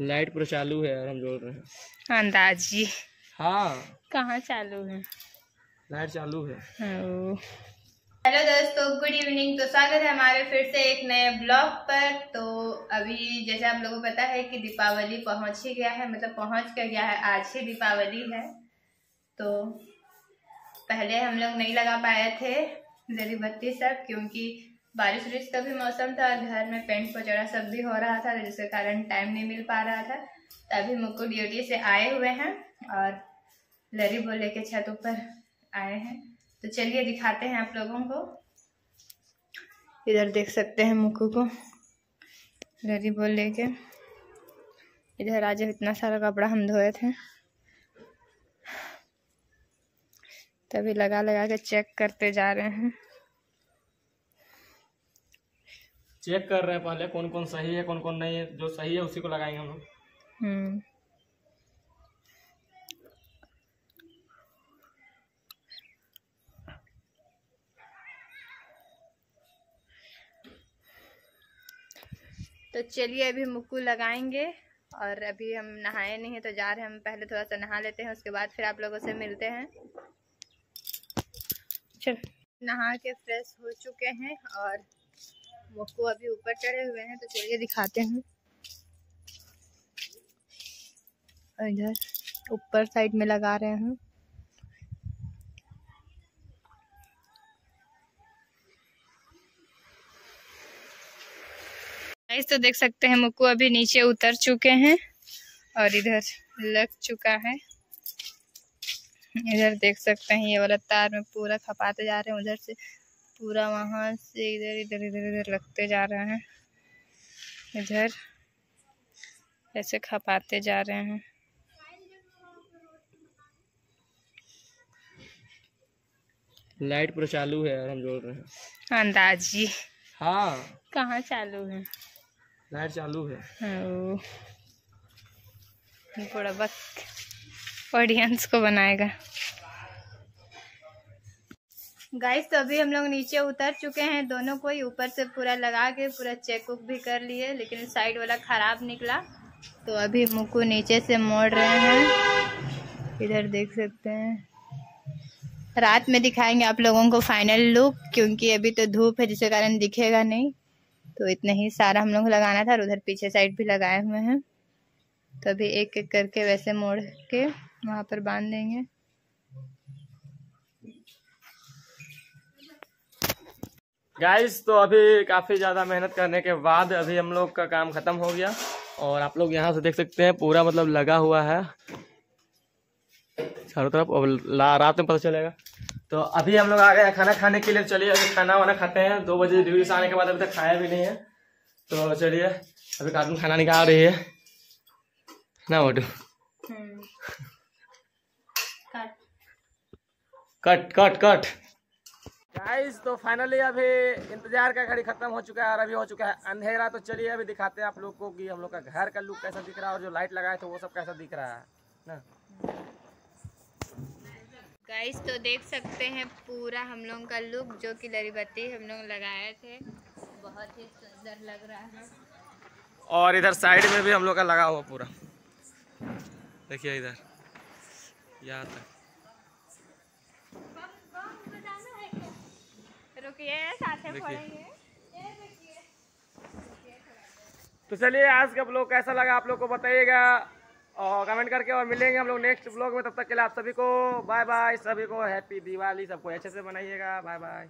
Light पूरा चालू है और हम जोड़ रहे हैं। अंदाजी। हाँ। कहाँ चालू है? लाइट चालू है। हेलो दोस्तों गुड इवनिंग। तो स्वागत है हमारे फिर से एक नए ब्लॉग पर। तो अभी जैसे आप लोगों को पता है कि दीपावली पहुँच ही गया है मतलब पहुँच कर गया है आज ही दीपावली है। तो पहले हम लोग नहीं लगा पाए थे लरी बत्ती सब क्योंकि बारिश उरिश का भी मौसम था घर में पेंट पचड़ा सब भी हो रहा था, जिसके कारण टाइम नहीं मिल पा रहा था। तभी मुक्कू ड्यूटी से आए हुए हैं, और लरी बोले के छत ऊपर आए हैं। तो चलिए दिखाते हैं आप लोगों को। इधर देख सकते हैं मुक्कू को, लरी बोल लेके इधर आज इतना सारा कपड़ा हम धोए थे। तभी लगा लगा के चेक करते जा रहे हैं। चेक कर रहे हैं पहले कौन कौन सही है कौन कौन नहीं है जो सही है उसी को लगाएँगे हम लोग। हम्म। तो चलिए अभी मुक्कू लगाएँगे और अभी हम नहाए नहीं हैं तो जा रहे हैं हम पहले थोड़ा सा नहा लेते हैं उसके बाद फिर आप लोगों से मिलते हैं। चल। नहा के फ्रेश हो चुके हैं और मुक्कू अभी ऊपर चढ़े हुए हैं तो चलिए दिखाते हैं। इधर ऊपर साइड में लगा रहे हैं। गाइस तो देख सकते हैं मुक्कू अभी नीचे उतर चुके हैं और इधर लग चुका है। इधर देख सकते हैं, ये वाला तार में पूरा खपाते जा रहे हैं, उधर से पूरा वहाँ से इधर इधर इधर इधर लगते जा रहे हैं। इधर ऐसे खपाते जा रहे हैं। लाइट पूरा चालू है और हम जोड़ रहे हैं। अंदाजी। हाँ। कहाँ चालू है? लाइट चालू है। थोड़ा बक ऑडियंस को बनाएगा। गाइस तो अभी हम लोग नीचे उतर चुके हैं। दोनों को ही ऊपर से पूरा लगा के, पूरा चेक उक भी कर लिए, लेकिन साइड वाला खराब निकला। तो अभी मुक्कू नीचे से मोड़ रहे हैं। इधर देख सकते हैं। रात में दिखाएँगे आप लोगों को फाइनल लुक क्योंकि अभी तो धूप है, जिसके कारण दिखेगा नहीं। तो इतना ही सारा हम लोग लगाना था और उधर पीछे साइड भी लगाए हुए हैं। तो अभी एक एक करके वैसे मोड़ के वहाँ पर बाँध देंगे। गाइस तो अभी काफ़ी ज़्यादा मेहनत करने के बाद अभी हम लोग का काम ख़त्म हो गया और आप लोग यहाँ से देख सकते हैं पूरा मतलब लगा हुआ है। चारों तरफ़ और रात में पता चलेगा। तो अभी हम लोग आ गए हैं खाना खाने के लिए। चलिए अभी खाना वाना खाते हैं। दो बजे ड्यूटी से आने के बाद अभी तक खाया भी नहीं है। तो चलिए अभी कार्टून खाना निकाल रही है। ना मोटू? Cut cut cut. गाइस तो फाइनली अभी इंतज़ार का घड़ी खत्म हो चुका है और अभी हो चुका है अंधेरा। तो चलिए अभी दिखाते हैं आप लोग को कि हम लोग का घर का लुक कैसा दिख रहा है और जो लाइट लगाए थे वो सब कैसा दिख रहा है ना? गाइस तो देख सकते हैं पूरा हम लोग का लुक जो कि लरी बत्ती हम लोग लगाए थे। बहुत ही सुंदर लग रहा है। और इधर साइड में भी हम लोग का लगा हुआ पूरा। देखिए इधर यहाँ तक। रुकिए साथ में पढ़ेंगे। तो चलिए आज का ब्लॉग कैसा लगा आप लोग को बताइएगा और कमेंट करके और मिलेंगे हम लोग नेक्स्ट ब्लॉग में। तब तक के लिए आप सभी को बाय बाय सभी को हैप्पी दिवाली सबको अच्छे से मनाइएगा। Bye bye